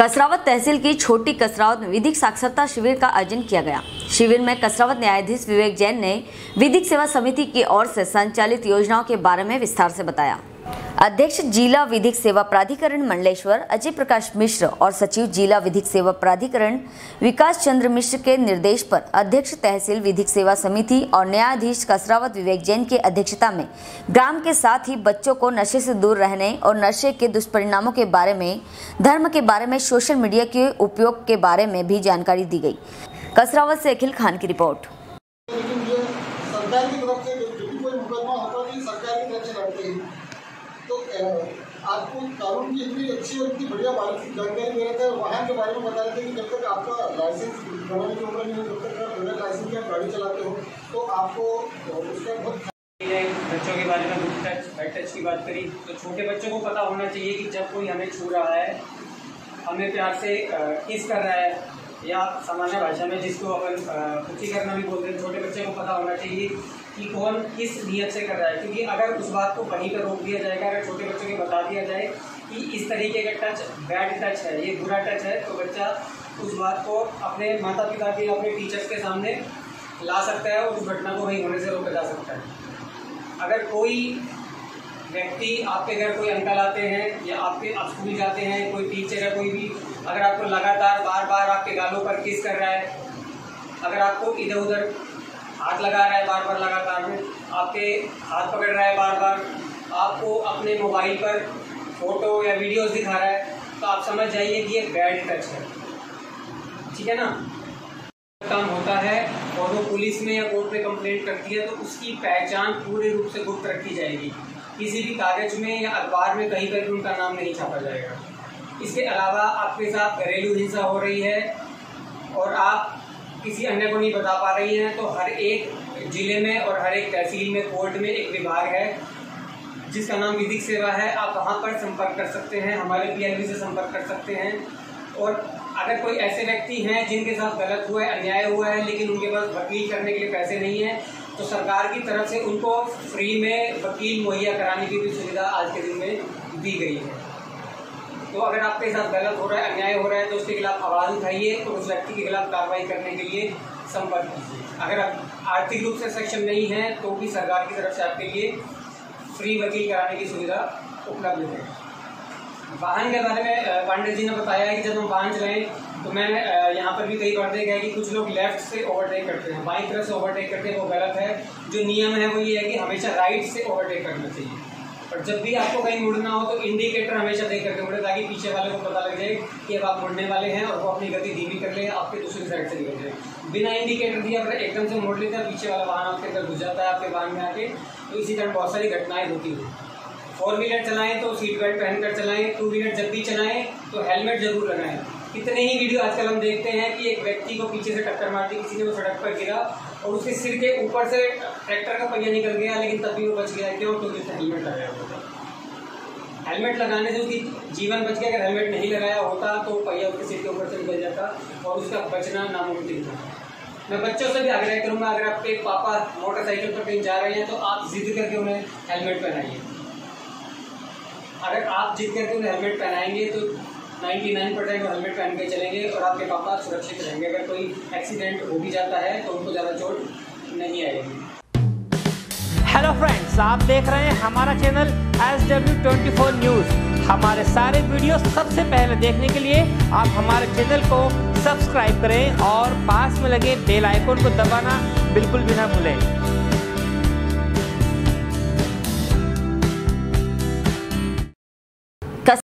कसरावत तहसील की छोटी कसरावत में विधिक साक्षरता शिविर का आयोजन किया गया। शिविर में कसरावत न्यायाधीश विवेक जैन ने विधिक सेवा समिति की ओर से संचालित योजनाओं के बारे में विस्तार से बताया। अध्यक्ष जिला विधिक सेवा प्राधिकरण मंडलेश्वर, अजय प्रकाश मिश्र और सचिव जिला विधिक सेवा प्राधिकरण विकास चंद्र मिश्र के निर्देश पर अध्यक्ष तहसील विधिक सेवा समिति और न्यायाधीश कसरावत विवेक जैन की अध्यक्षता में ग्राम के साथ ही बच्चों को नशे से दूर रहने और नशे के दुष्परिणामों के बारे में, धर्म के बारे में, सोशल मीडिया के उपयोग के बारे में भी जानकारी दी गई। कसरावत से अखिल खान की रिपोर्ट। सरकार की तरफ़ से जब भी कोई मुकदमा होता है सरकार की तरफ़ से लड़ते हैं। तो आपको कानून की इतनी अच्छी और इतनी बढ़िया जानकारी दे रहे थे वाहन के बारे में बता रहे थे कि जब तक आपका लाइसेंस बनाने की उम्र नहीं जब तक आप बिना लाइसेंस के आप गाड़ी चलाते हो। तो आपको उसका बहुत बच्चों के बारे में गुड टच बैड टच की बात करी तो छोटे बच्चों को पता होना चाहिए कि जब कोई हमें छू रहा है, हमें प्यार से किस कर रहा है, या सामान्य भाषा में जिसको अपन कुची करना भी बोलते हैं, छोटे बच्चे को पता होना चाहिए कि कौन किस नियत से कर रहा है? क्योंकि अगर उस बात को वहीं पर रोक दिया जाएगा, अगर छोटे बच्चों को बता दिया जाए कि इस तरीके का टच बैड टच है, ये बुरा टच है तो बच्चा उस बात को अपने माता पिता के, अपने टीचर्स के सामने ला सकता है और उस घटना को वहीं होने से रोका जा सकता है। अगर कोई व्यक्ति आपके घर कोई अंकल आते हैं या आपके, आप स्कूल जाते हैं, कोई टीचर है कोई भी, अगर आपको लगातार बार बार आपके गालों पर किस कर रहा है, अगर आपको इधर उधर हाथ लगा रहा है बार बार लगातार में। आपके हाथ पकड़ रहा है बार बार आपको अपने मोबाइल पर फ़ोटो या वीडियोस दिखा रहा है। तो आप समझ जाइए कि ये बैड टच है। ठीक है ना? काम होता है और वो पुलिस में या कोर्ट में कंप्लेंट करती है तो उसकी पहचान पूरे रूप से गुप्त रखी जाएगी। किसी भी कागज़ में या अखबार में कहीं पर भी उनका नाम नहीं छापा जाएगा। इसके अलावा आपके साथ घरेलू हिंसा हो रही है और आप किसी अन्य को नहीं बता पा रही हैं तो हर एक ज़िले में और हर एक तहसील में, कोर्ट में एक विभाग है, जिसका नाम विधिक सेवा है। आप वहाँ पर संपर्क कर सकते हैं, हमारे पीएलबी से संपर्क कर सकते हैं। और अगर कोई ऐसे व्यक्ति हैं, जिनके साथ गलत हुआ है, अन्याय हुआ है, लेकिन उनके पास वकील करने के लिए पैसे नहीं है तो सरकार की तरफ़ से उनको फ्री में वकील मुहैया कराने की भी सुविधा आज के दिन में दी गई है। तो अगर आपके साथ गलत हो रहा है अन्याय हो रहा है तो उसके खिलाफ आवाज़ उठाइए और उस व्यक्ति के खिलाफ कार्रवाई करने के लिए संपर्क कीजिए। अगर आप आर्थिक रूप से सक्षम नहीं हैं तो भी सरकार की तरफ़ से आपके लिए फ्री वकील कराने की सुविधा उपलब्ध है। वाहन के बारे में पांडे जी ने बताया कि जब हम वाहन चलाएँ तो अ, यहाँ पर भी कई बार देखा है कि कुछ लोग लेफ़्ट से ओवरटेक करते हैं बाई तरफ़ से ओवरटेक करते हैं वो गलत है। जो नियम है वो ये है कि हमेशा राइट से ओवरटेक करना चाहिए। और जब भी आपको कहीं मुड़ना हो तो इंडिकेटर हमेशा देख करके मुड़े ताकि पीछे वाले को पता लग जाए कि अब आप मुड़ने वाले हैं और वो अपनी गति धीमी कर ले, आपके दूसरी साइड से निकल जाए। बिना इंडिकेटर दिए अगर एकदम से मोड़ लेते हैं, पीछे वाला वाहन आपके अंदर घुस जाता है, आपके वाहन में आके तो इसी तरह बहुत सारी घटनाएँ होती हैं। फोर व्हीलर चलाएँ तो सीट बेल्ट पहनकर चलाएँ टू व्हीलर जब भी चलाएँ तो हेलमेट ज़रूर लगाएँ। कितने ही वीडियो आजकल हम देखते हैं कि एक व्यक्ति को पीछे से टक्कर मार दी किसी ने वो सड़क पर गिरा और उसके सिर के ऊपर से ट्रैक्टर का पहिया निकल गया, लेकिन तब भी वो बच गया, क्यों? क्योंकि उसने हेलमेट लगाया होता हेलमेट लगाने से उसकी जीवन बच गया अगर हेलमेट नहीं लगाया होता तो पहिया उसके सिर के ऊपर से निकल जाता और उसका बचना नामुमकिन था। मैं बच्चों से भी आग्रह करूँगा, अगर आपके पापा मोटरसाइकिल पर कहीं जा रहे हैं तो आप जिद करके उन्हें हेलमेट पहनाइए। अगर आप जिद करके उन्हें हेलमेट पहनाएँगे तो 99 परसेंट हेलमेट पहन के चलेंगे और आपके पापा सुरक्षित रहेंगे। अगर कोई एक्सीडेंट हो भी जाता है तो उनको ज़्यादा चोट नहीं आएगी। हेलो फ्रेंड्स आप देख रहे हैं हमारा channel S W twenty four news हमारे सारे वीडियो सबसे पहले देखने के लिए आप हमारे चैनल को सब्सक्राइब करें और पास में लगे बेल आइकन को दबाना बिल्कुल भी ना भूलें।